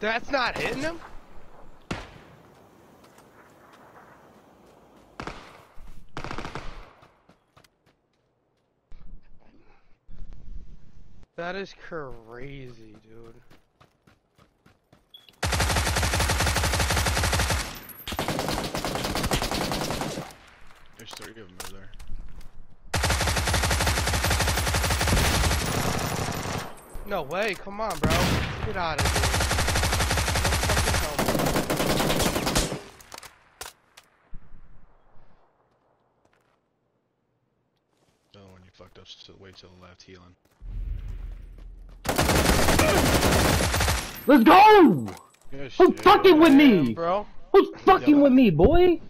That's not hitting him? That is crazy, dude. There's three of them over there. No way, come on, bro. Get out of here. Don't fucking help me. Oh, the other you fucked up to the way to the left, healing. Let's go! Good Who's fucking with Damn, me? bro. Who's fucking with me, boy?